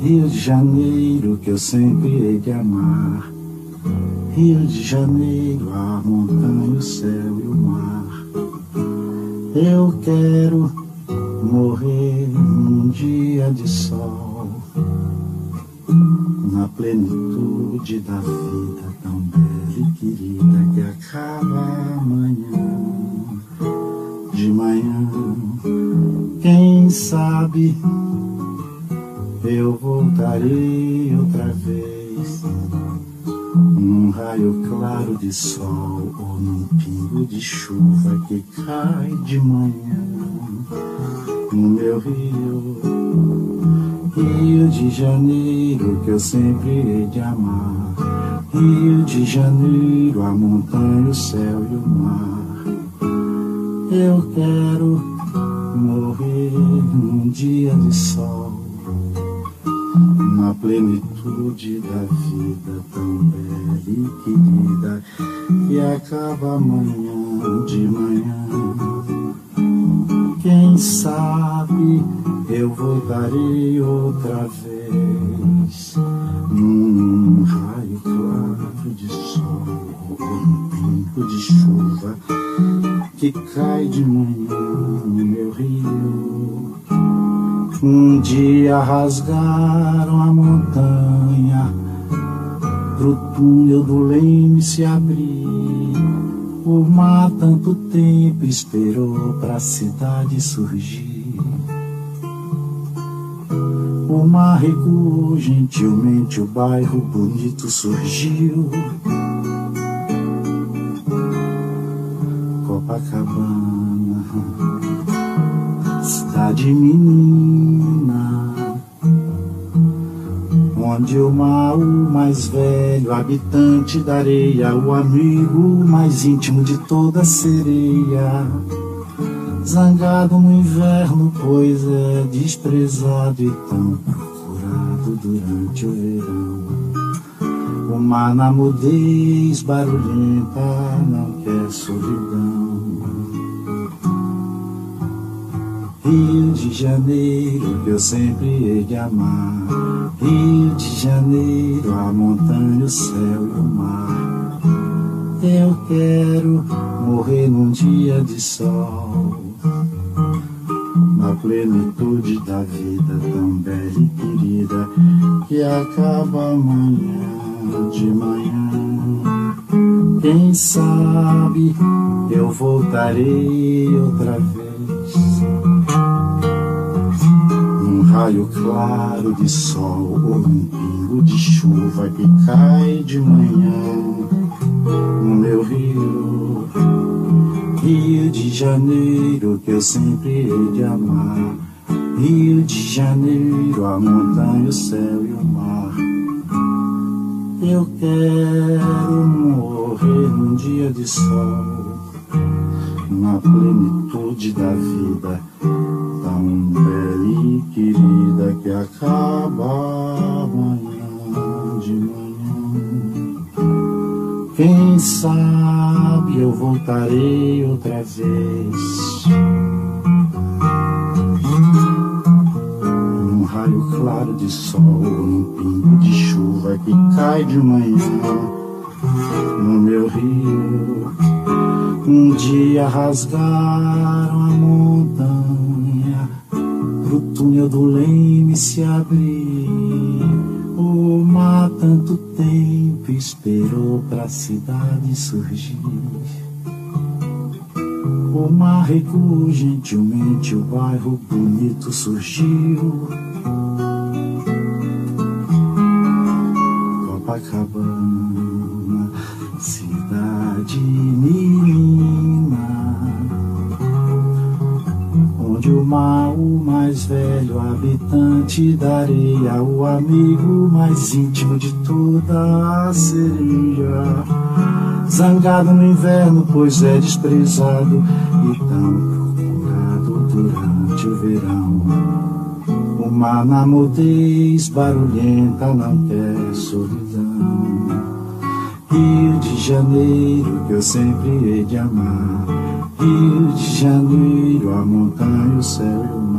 Rio de Janeiro que eu sempre hei de amar. Rio de Janeiro, a montanha, o céu e o mar. Eu quero morrer num dia de sol, na plenitude da vida tão bela e querida que acaba amanhã. De manhã, quem sabe eu voltarei outra vez num raio claro de sol ou num pingo de chuva que cai de manhã no meu rio, Rio de Janeiro que eu sempre hei de amar. Rio de Janeiro, a montanha, o céu e o mar. Eu quero morrer num dia de sol plenitude da vida tão bela e querida que acaba amanhã de manhã. Quem sabe eu voltarei outra vez num raio claro de sol ou um pingo de chuva que cai de manhã no meu rio um dia rasgaram a montanha, pro túnel do leme se abrir. O mar tanto tempo esperou pra cidade surgir. O mar recuou gentilmente, o bairro bonito surgiu. Copacabana, cidade menina, onde o mal mais velho, habitante da areia, o amigo mais íntimo de toda sereia, zangado no inverno, pois é desprezado e tão procurado durante o verão. O mar na mudez barulhenta não quer solidão. Rio de Janeiro, que eu sempre hei de amar. Rio de Janeiro, a montanha, o céu e o mar. Eu quero morrer num dia de sol, na plenitude da vida tão bela e querida, que acaba amanhã de manhã. Quem sabe eu voltarei outra vez raio claro de sol ou um pingo de chuva que cai de manhã no meu rio, Rio de Janeiro que eu sempre hei de amar. Rio de Janeiro, a montanha, o céu e o mar. Eu quero morrer num dia de sol, na plenitude da vida que acaba amanhã de manhã. Quem sabe eu voltarei outra vez. Num raio claro de sol, num pingo de chuva que cai de manhã no meu rio. Um dia rasgaram a montanha pro túnel do leme se abrir. O mar tanto tempo esperou pra cidade surgir. O mar recuou gentilmente, o bairro bonito surgiu. Copacabana, onde o mais velho, habitante da areia, o amigo mais íntimo de toda a sereia, zangado no inverno, pois é desprezado e tão procurado durante o verão. O mar na mudez barulhenta não quer solidão. Rio de Janeiro, que eu sempre hei de amar. Rio de Janeiro, a montanha, o céu e o mar.